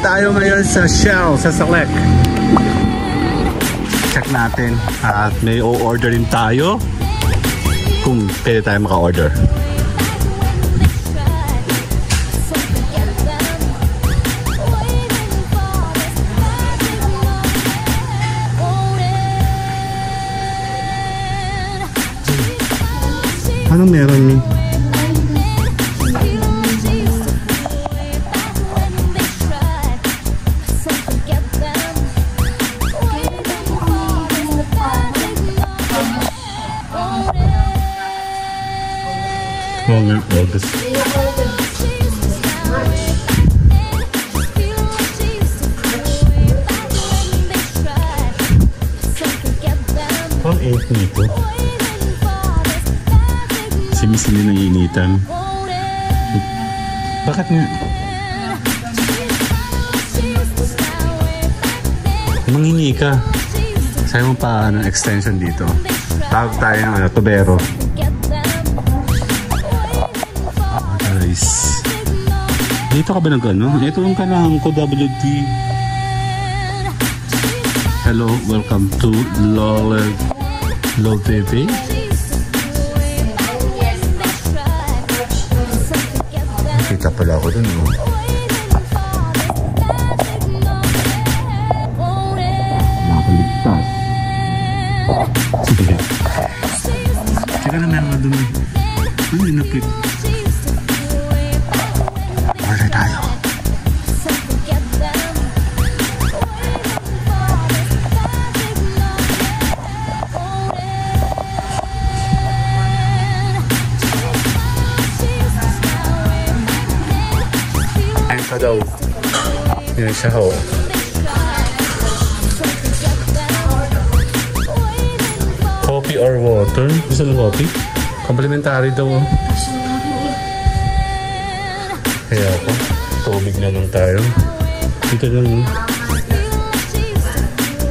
tayo ngayon sa Shell, sa Select. Check natin. At may o-order din tayo. Kung pwede tayo maka-order. Anong meron ni? Moment August. Ang 8 nito. Si Miss hindi nangingitan. Bakit nga? Mangingi ka. Sa'yo mo pa ng extension dito. Tawag tayo ng ano, tubero. Guys. Dito ka ba nag ano? Ito yung kanang ko WD. Hello, welcome to Lole Love TV. Kita pala ako dun. Nakaligtas. Sige. Teka na meron na dumi. Ano yung napit? Ka daw. Yan siya ho. Coffee or water? Gusto mo coffee? Complimentary daw. oh. Kaya ako, tubig na lang tayo. Dito lang.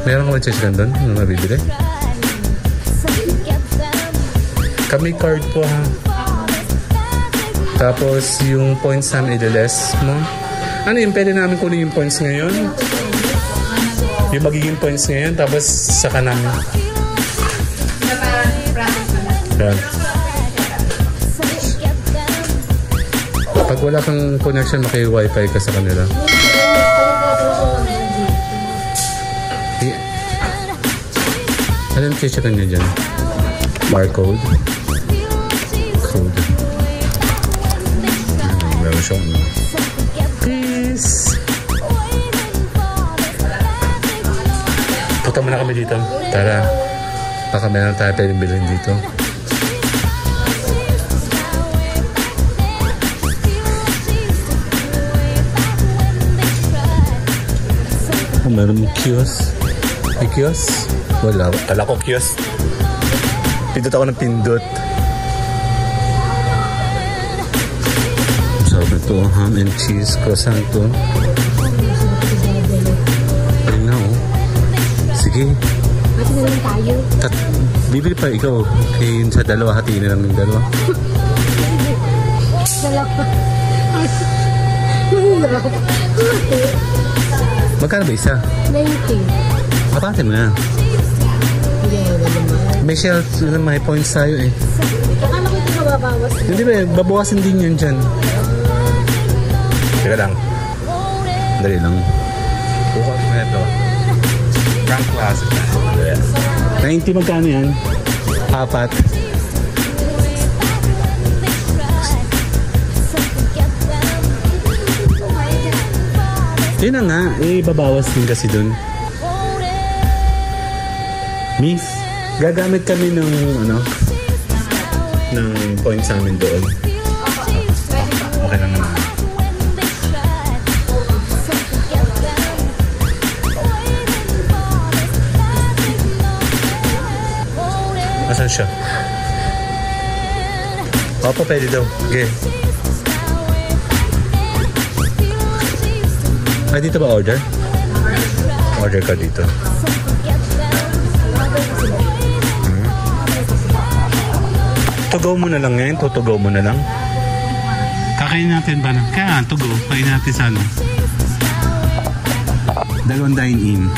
Meron ka gun doon? Ano nabibili? Kami card po ha. Tapos yung points namin ilaless mo. Ano yung pwede namin kunin yung points ngayon? Yung magiging points ngayon, tapos saka namin. Yan. Pag wala kang connection, maki-wifi ka sa kanila. Eh, Alam, check niya dyan. Barcode. Code. Meron siyang ano. Peace! Punta muna kami dito. Tara. Baka meron tayo pwedeng bilhin dito. Oh, meron kiosk. May kiosk? Wala. Kala ko kiosk. Pindot ako ng pindot. Sarap ito. Ham and cheese croissant to. Sige. Mati na lang tayo. Tat bibili pa ikaw. Kaya sa dalawa, hatiin na lang yung dalawa. Dalawa. Magkano ba isa? 90. Kapate mo na. May shell, may points tayo eh. Akala ko ito mababawas. Hindi ba, babawasan din yun dyan. Teka lang. Dali lang. Buka mo ito. Frank Classic na. 90 magkano yan? Apat. Yun na nga, eh, babawas din kasi dun. Miss, gagamit kami ng, ano, ng points namin doon. Okay lang naman. Asan siya? Opo, pwede daw. Okay. Ay, dito ba order? Order ka dito. Hmm. Tugaw mo na lang ngayon? Tutugaw mo na lang? Kakain natin ba na? Kaya nga, tugaw. Kain natin sa ano? Dalawang dine-in.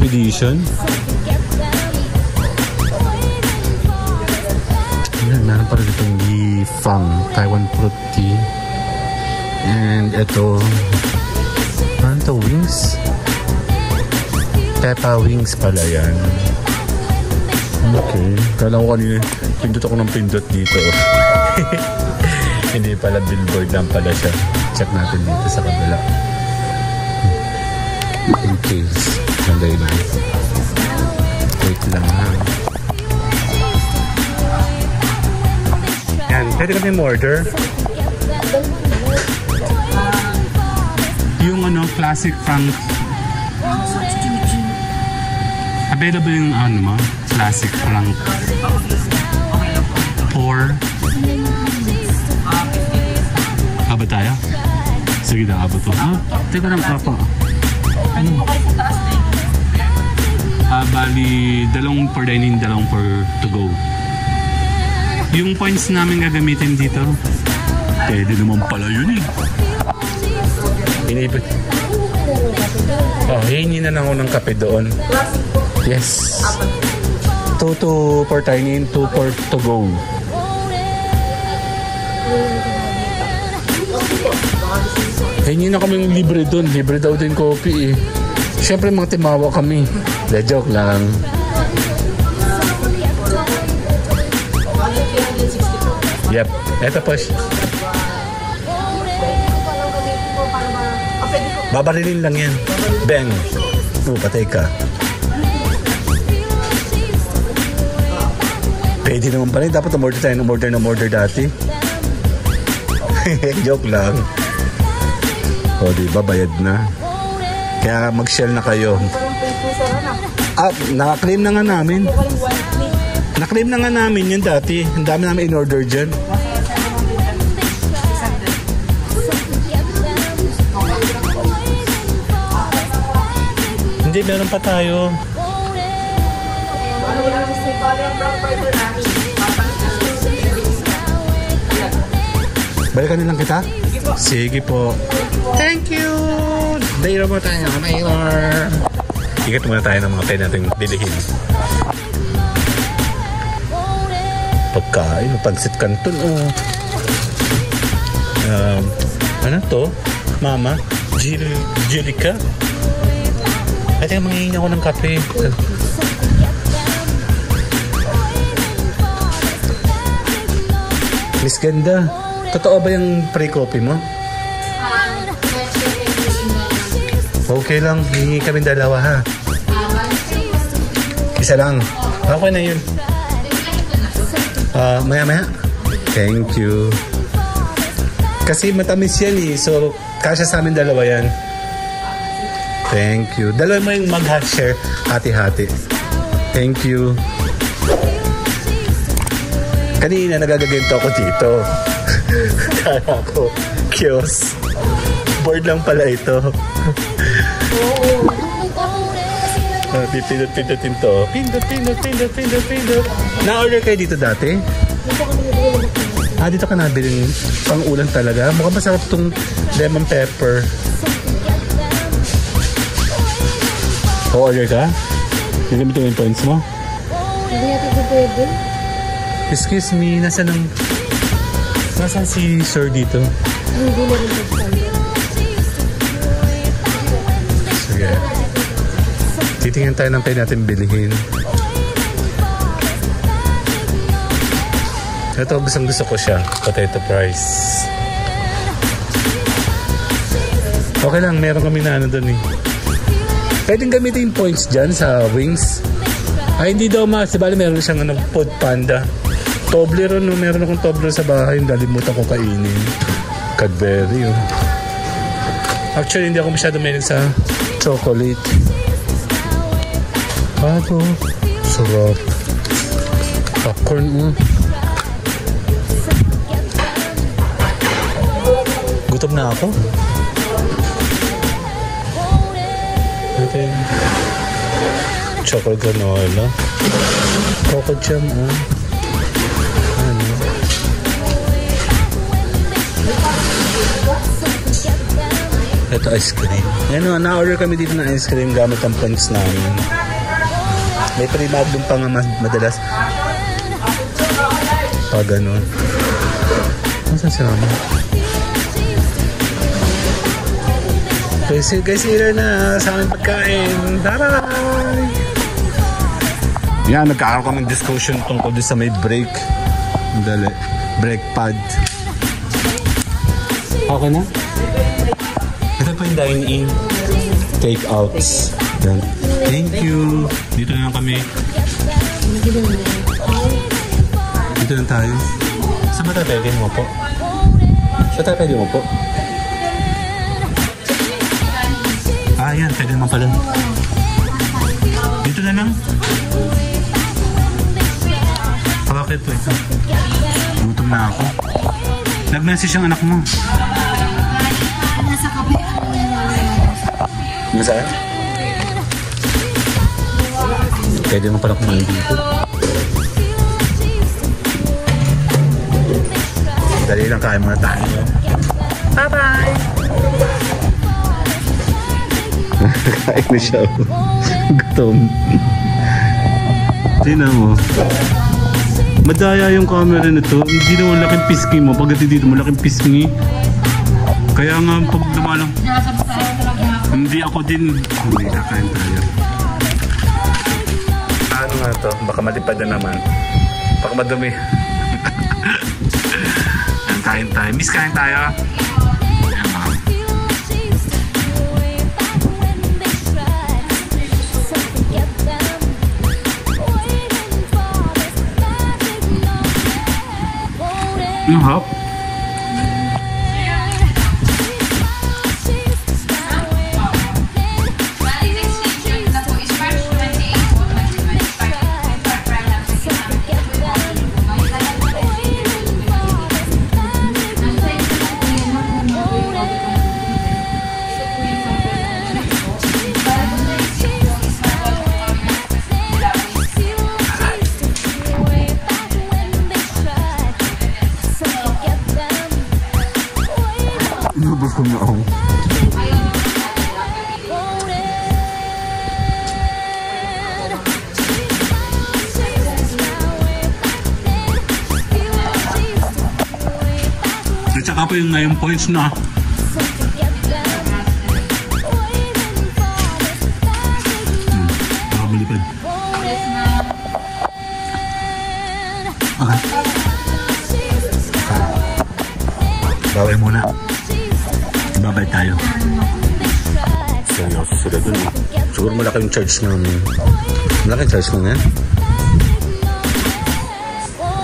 Expedition? Ayan, meron pa rin itong Yifang Taiwan Fruit Tea. And ito, ano to, wings? Peppa wings pala yan. Okay. Kala ko kanina, pindot ako ng pindot dito. Hindi pala billboard lang pala siya. Check natin dito sa kabila. In case. Sandali lang. Wait lang ha. Yan, pwede kami order. Yung ano, classic frank. Available yung ano mo? Classic frank. Or Aba tayo? Sige na, aba to. Ah, teka lang, papa. Ano? Ah, bali, dalawang per dining, dalawang per to go. Yung points namin gagamitin dito, pwede naman pala yun eh. Inipit. Oh, hingi na lang ako ng kape doon. Yes. Two to per dining, two per to go. Hingi na kami libre doon. Libre daw din kopi eh. Siyempre mga timawa kami. De joke lang. Yep. Eto po. Babarilin lang yan. Bang. Oh, patay ka. Pwede naman pala. Dapat umorder tayo. Umorder na umorder dati. Joke lang. O, di ba? Bayad na. Kaya mag-shell na kayo. Ah, naka-claim na nga namin. Na-claim na nga namin yun dati. Ang dami namin in-order dyan. Hindi, meron pa tayo. Balikan nilang kita? Sige po. Thank you! Later mo tayo. Later. Ikat muna tayo ng mga tayo natin bilihin. Pagkain, pansit kanton, oh. Um, ano to? Mama? Jil Jilica? Ay, teka, mangingin ako ng kape. Miss Ganda, totoo ba yung pre-coffee mo? Okay lang, hihingi kami dalawa ha. Isa lang. Okay na yun. Ah, maya maya. Thank you. Kasi matamis yan eh. So, kasya sa amin dalawa yan. Thank you. Dalawa mo yung mag-hot share. Hati-hati. Thank you. Kanina nagagaganto ako dito. Kala ko, kiosk. Board lang pala ito. Ah, pindot-pindotin to. Pindot, pindot, pindot, pindot, pindot. Na-order kayo dito dati? Ah, dito ka nabili ng pang-ulan talaga. Mukhang masarap tong lemon pepper. O-order ka? Gagamit mo yung points mo? Hindi natin ito pwede. Excuse me, nasa nang... Nasaan si sir dito? Hindi na rin Titingnan tayo ng pwede natin bilihin. Ito, gustong gusto ko siya. Potato fries. Okay lang, meron kami na ano doon eh. Pwedeng gamitin points dyan sa wings. Ay, hindi daw mas. Bali, meron siyang ano, food panda. Toblerone, no? Meron akong Toblerone sa bahay. Nalimutan ko kainin. Cadbury, oh. Actually, hindi ako masyado mahilig sa chocolate. Ano? Sarap. Popcorn, mm. Gutom na ako. Natin. Chocolate granola. Coco jam, ah. Ano? Ito ice cream. Yan o, na-order kami dito ng ice cream gamit ang points namin. May pre-bag doon pa nga mas- madalas. Pag ganun. Nasaan si Rama? Guys, guys, here na sa aming pagkain. Taray! Yan, nagkakaroon kami ng discussion tungkol doon sa may break. Dali. Break pad. Okay na? Ito po yung dine-in. Take-outs. Yan. Thank you. Dito na lang kami. Dito lang tayo. Saan ba tayo pwede mo po? Saan tayo pwede mo po? Ah, yan. Pwede naman pala. Dito na lang. Bakit po ito? Gutom na ako. Nag-message yung anak mo. Nasa kape. Masaya? Pwede mo pala kumain dito. Dali lang kain muna tayo. Bye-bye! kain na siya. Gutom. Tingnan mo. Madaya yung camera nito. Hindi naman laking pisngi mo. Pagdating dito, malaking pisngi. Kaya nga, pag lumalang... Hindi ako din. Hindi, kakain tayo. Nga to? Baka malipad na naman. Baka madumi. Yan, kain tayo. Miss, kain tayo. Ang hap. Saka pa yung points na. Hmm. Baka malipad. Okay. Bawal muna. Babay tayo. Seryoso sila dun. eh. Siguro malaki yung charge namin. Malaki yung charge mo nga.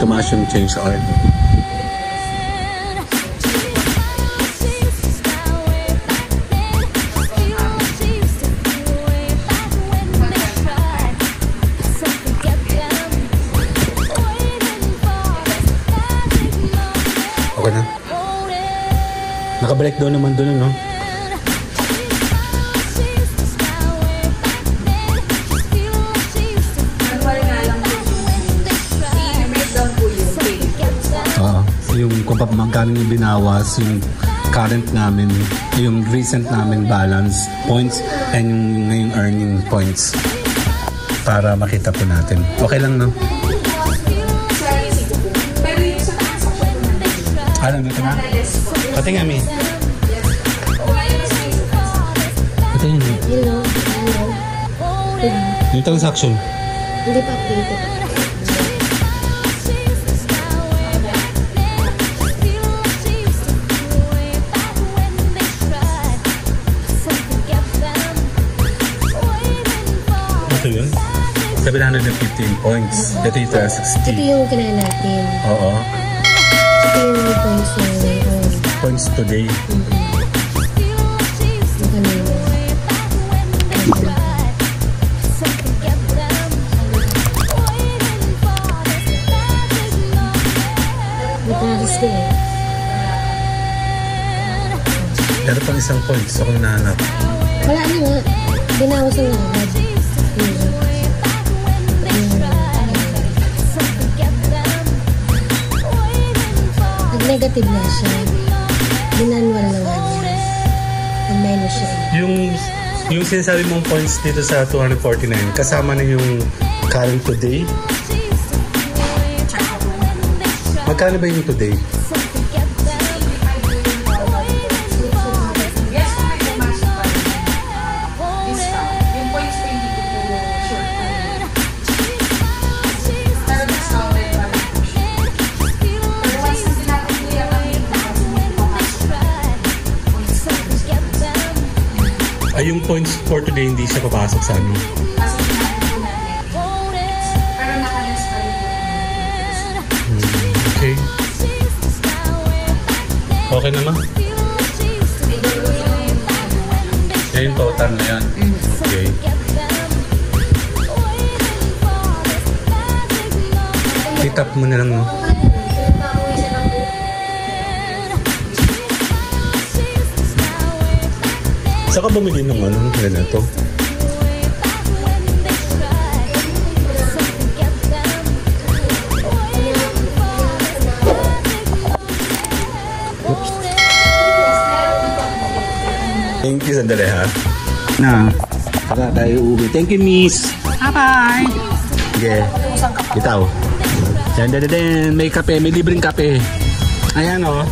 Tumaas yung change oil. Okay na. Nakabalik daw naman dun, no? Oo. yung kung pa magkano yung binawas, yung current namin, yung recent namin balance points, and yung ngayong earning points para makita po natin. Okay lang, no? Natin, Alam mo ito na? Pati nga, Mi. Pati nga, Mi. Hello. Hello. Yung transaction. Hindi pa updated. Ito yun? 750. 315 points. Ito yung Ito 360. yung kinain natin. Oo. Points na yun. Points today. Na eh. Meron pang isang points akong nahanap. Wala na nga. Binawas na nga. Nag-negative na siya. Binanwal na niya. Nag-minus siya. Yung yung sinasabi mong points dito sa 249, kasama na yung current today. Magkano ba yung today? Points for today hindi siya papasok sa rin po. Okay. Okay naman. Yan yung total na yan. Okay. Titap mo na lang, no? Saka bumili ng ano, ganito. Thank you, sandali ha. Na, para tayo uuwi. Thank you, miss. Bye-bye. Sige. Itaw. Dan, dan, dan. May kape, may libreng kape. Ayan, oh.